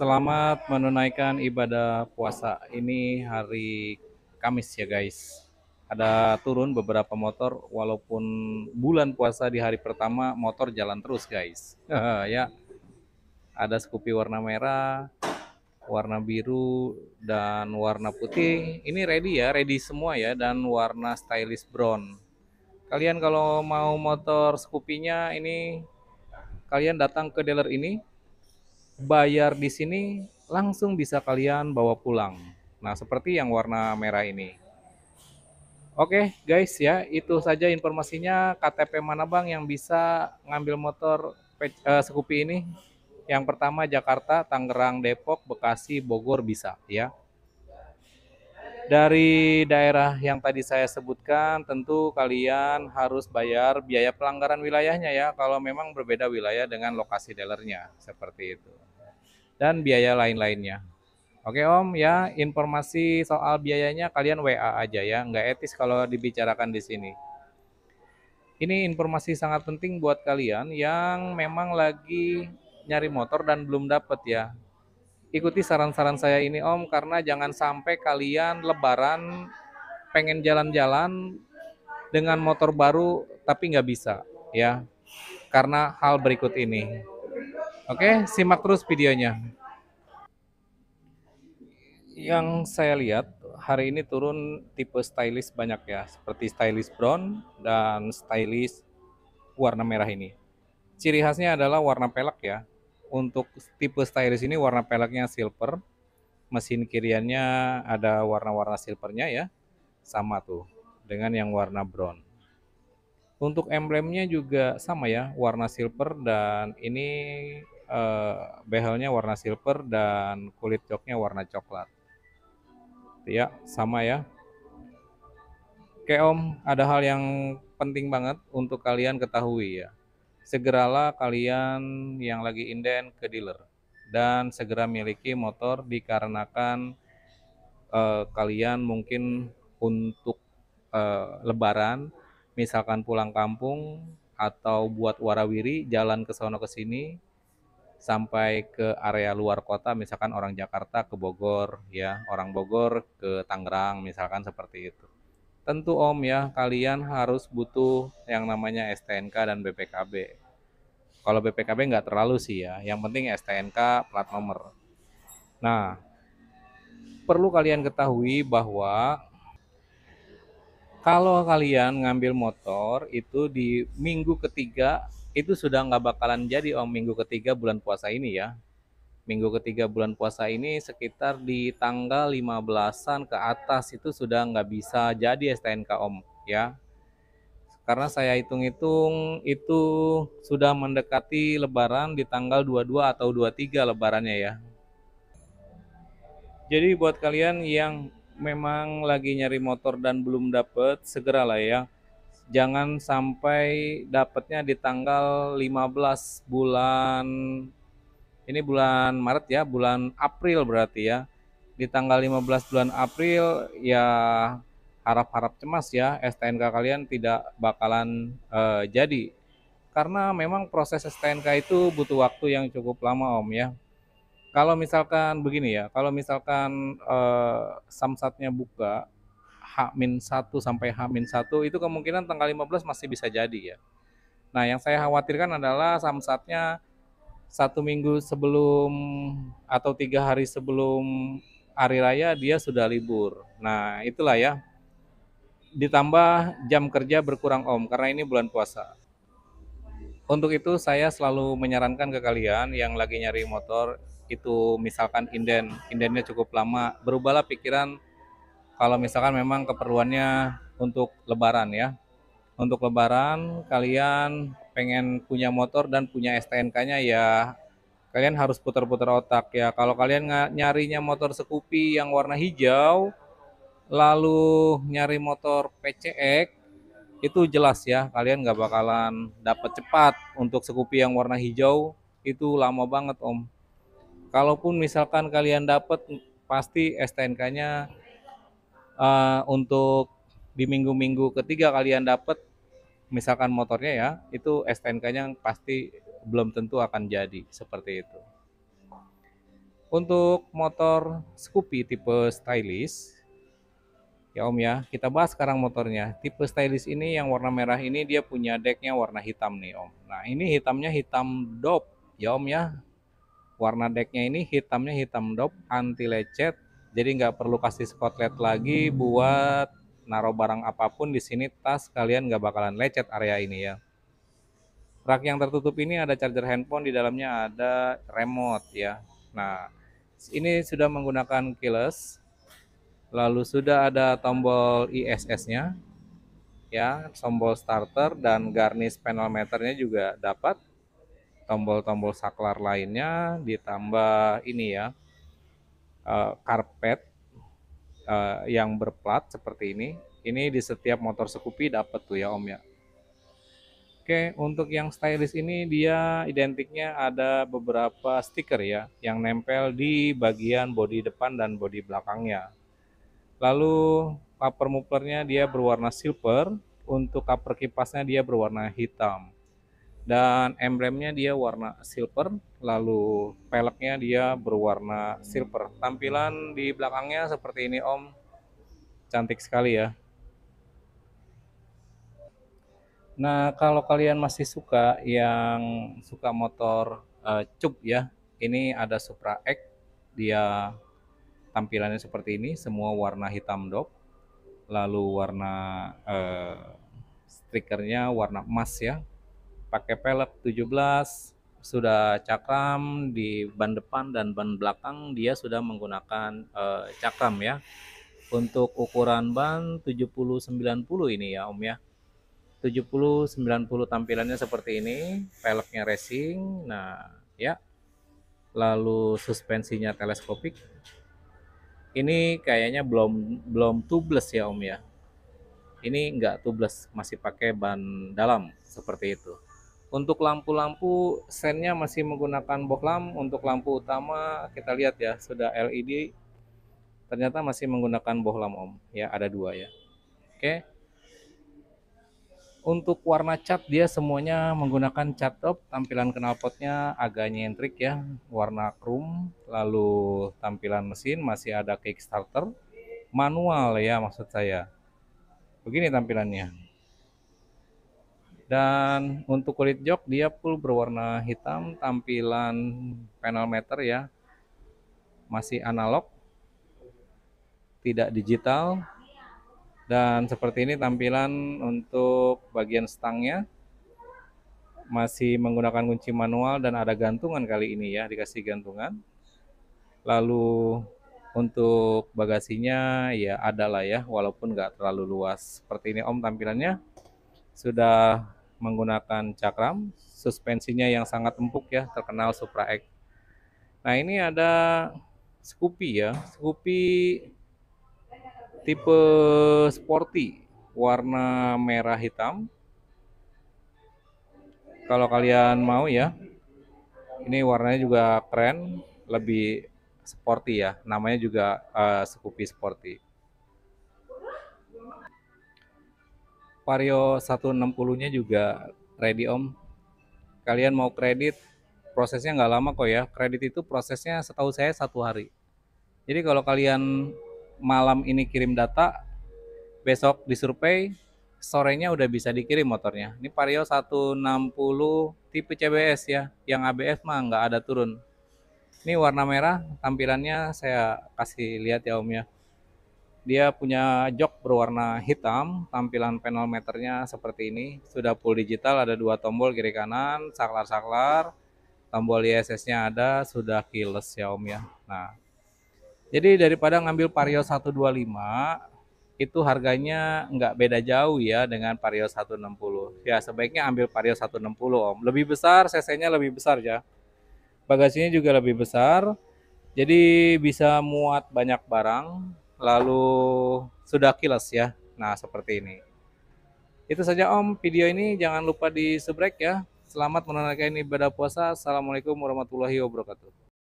Selamat menunaikan ibadah puasa. Ini hari Kamis ya guys. Ada turun beberapa motor walaupun bulan puasa di hari pertama motor jalan terus guys. ya. Ada Scoopy warna merah, warna biru dan warna putih. Ini ready ya, ready semua ya dan warna stylish brown. Kalian kalau mau motor Scoopy-nya ini kalian datang ke dealer ini bayar di sini langsung bisa kalian bawa pulang. Nah, seperti yang warna merah ini. Oke, guys ya, itu saja informasinya KTP mana Bang yang bisa ngambil motor uh, Scoopy ini. Yang pertama Jakarta, Tangerang, Depok, Bekasi, Bogor bisa ya. Dari daerah yang tadi saya sebutkan, tentu kalian harus bayar biaya pelanggaran wilayahnya ya, kalau memang berbeda wilayah dengan lokasi dealernya, seperti itu. Dan biaya lain-lainnya. Oke Om, ya informasi soal biayanya kalian WA aja ya, nggak etis kalau dibicarakan di sini. Ini informasi sangat penting buat kalian yang memang lagi nyari motor dan belum dapet ya ikuti saran-saran saya ini Om karena jangan sampai kalian lebaran pengen jalan-jalan dengan motor baru tapi nggak bisa ya karena hal berikut ini. Oke, simak terus videonya. Yang saya lihat hari ini turun tipe stylish banyak ya, seperti stylish brown dan stylish warna merah ini. Ciri khasnya adalah warna pelek ya, untuk tipe stylish ini warna peleknya silver. Mesin kiriannya ada warna-warna silvernya ya. Sama tuh dengan yang warna brown. Untuk emblemnya juga sama ya, warna silver dan ini eh, behelnya warna silver dan kulit joknya warna coklat. Ya, sama ya. Oke Om, ada hal yang penting banget untuk kalian ketahui ya segeralah kalian yang lagi inden ke dealer dan segera miliki motor dikarenakan uh, kalian mungkin untuk uh, lebaran misalkan pulang kampung atau buat warawiri jalan ke sono ke sini sampai ke area luar kota misalkan orang Jakarta ke Bogor ya orang Bogor ke Tangerang misalkan seperti itu tentu Om ya kalian harus butuh yang namanya STNK dan BPKB. Kalau BPKB nggak terlalu sih ya, yang penting STNK plat nomor. Nah, perlu kalian ketahui bahwa kalau kalian ngambil motor itu di minggu ketiga itu sudah nggak bakalan jadi om minggu ketiga bulan puasa ini ya minggu ketiga bulan puasa ini sekitar di tanggal 15-an ke atas itu sudah nggak bisa jadi STNK Om ya. Karena saya hitung-hitung itu sudah mendekati lebaran di tanggal 22 atau 23 lebarannya ya. Jadi buat kalian yang memang lagi nyari motor dan belum dapet, segeralah ya. Jangan sampai dapatnya di tanggal 15 bulan ini bulan Maret ya, bulan April berarti ya. Di tanggal 15 bulan April ya harap-harap cemas ya STNK kalian tidak bakalan uh, jadi. Karena memang proses STNK itu butuh waktu yang cukup lama Om ya. Kalau misalkan begini ya, kalau misalkan uh, samsatnya buka H-1 sampai H-1 itu kemungkinan tanggal 15 masih bisa jadi ya. Nah, yang saya khawatirkan adalah samsatnya satu minggu sebelum atau tiga hari sebelum hari raya dia sudah libur. Nah itulah ya. Ditambah jam kerja berkurang om karena ini bulan puasa. Untuk itu saya selalu menyarankan ke kalian yang lagi nyari motor itu misalkan inden, indennya cukup lama, berubahlah pikiran kalau misalkan memang keperluannya untuk lebaran ya. Untuk lebaran kalian pengen punya motor dan punya STNK-nya ya kalian harus putar-putar otak ya. Kalau kalian nyarinya motor Scoopy yang warna hijau, lalu nyari motor PCX, itu jelas ya kalian nggak bakalan dapat cepat untuk Scoopy yang warna hijau itu lama banget om. Kalaupun misalkan kalian dapat pasti STNK-nya eh, untuk di minggu-minggu ketiga kalian dapat misalkan motornya ya, itu STNK-nya pasti belum tentu akan jadi seperti itu. Untuk motor Scoopy tipe stylish, ya Om ya, kita bahas sekarang motornya. Tipe stylish ini yang warna merah ini dia punya decknya warna hitam nih Om. Nah ini hitamnya hitam dop ya Om ya. Warna decknya ini hitamnya hitam dop, anti lecet, jadi nggak perlu kasih spotlight lagi buat naruh barang apa pun di sini tas kalian nggak bakalan lecet area ini ya. Rak yang tertutup ini ada charger handphone di dalamnya ada remote ya. Nah ini sudah menggunakan keyless lalu sudah ada tombol ISS-nya ya, tombol starter dan garnish panel meternya juga dapat. Tombol-tombol saklar lainnya ditambah ini ya, uh, karpet uh, yang berplat seperti ini. Ini di setiap motor Scoopy dapat tuh ya Om ya. Oke, untuk yang stylish ini dia identiknya ada beberapa stiker ya yang nempel di bagian bodi depan dan bodi belakangnya. Lalu cover mufflernya dia berwarna silver, untuk cover kipasnya dia berwarna hitam. Dan emblemnya dia warna silver, lalu peleknya dia berwarna silver. Tampilan di belakangnya seperti ini Om, cantik sekali ya. Nah, kalau kalian masih suka yang suka motor uh, cup ya, ini ada Supra X, dia tampilannya seperti ini semua warna hitam dop lalu warna eh, strikernya warna emas ya pakai pelek 17 sudah cakram di ban depan dan ban belakang. Dia sudah menggunakan eh, cakram ya. Untuk ukuran ban 70-90 ini ya om ya. 70-90 tampilannya seperti ini peleknya racing. Nah ya. Lalu suspensinya teleskopik. Ini kayaknya belum belum tubeless ya Om ya. Ini enggak tubeless, masih pakai ban dalam seperti itu. Untuk lampu-lampu sennya masih menggunakan bohlam. Untuk lampu utama kita lihat ya sudah LED. Ternyata masih menggunakan bohlam Om. Ya ada dua ya. Oke. Untuk warna cat dia semuanya menggunakan cat top, tampilan knalpotnya agak nyentrik ya, warna chrome, lalu tampilan mesin masih ada kickstarter, manual ya maksud saya. Begini tampilannya. Dan untuk kulit jok dia full berwarna hitam, tampilan panel meter ya, masih analog, tidak digital, dan seperti ini tampilan untuk bagian stangnya. Masih menggunakan kunci manual dan ada gantungan kali ini ya dikasih gantungan. Lalu untuk bagasinya ya ada lah ya walaupun nggak terlalu luas. Seperti ini om tampilannya. Sudah menggunakan cakram suspensinya yang sangat empuk ya terkenal Supra X. Nah ini ada Scoopy ya. Scoopy tipe sporty warna merah hitam. Kalau kalian mau ya ini warnanya juga keren lebih sporty ya. Namanya juga uh, Scoopy Sporty Vario 160 nya juga ready om kalian mau kredit prosesnya nggak lama kok ya kredit itu prosesnya setahu saya satu hari jadi kalau kalian malam ini kirim data, besok disurvey, sorenya udah bisa dikirim motornya. Ini Vario 160 tipe CBS ya, yang ABS mah nggak ada turun. Ini warna merah, tampilannya saya kasih lihat ya om ya. Dia punya jok berwarna hitam, tampilan panel meternya seperti ini. Sudah full digital, ada dua tombol kiri kanan, saklar-saklar. Tombol ISS-nya ada, sudah keyless ya om ya. Nah, jadi daripada ngambil Vario 125 itu harganya nggak beda jauh ya dengan Vario 160. Ya sebaiknya ambil Vario 160 Om. Lebih besar, cc-nya lebih besar ya. Bagasinya juga lebih besar. Jadi bisa muat banyak barang. Lalu sudah kilas ya. Nah seperti ini. Itu saja Om video ini. Jangan lupa di subscribe ya. Selamat menunaikan ibadah puasa. Assalamualaikum warahmatullahi wabarakatuh.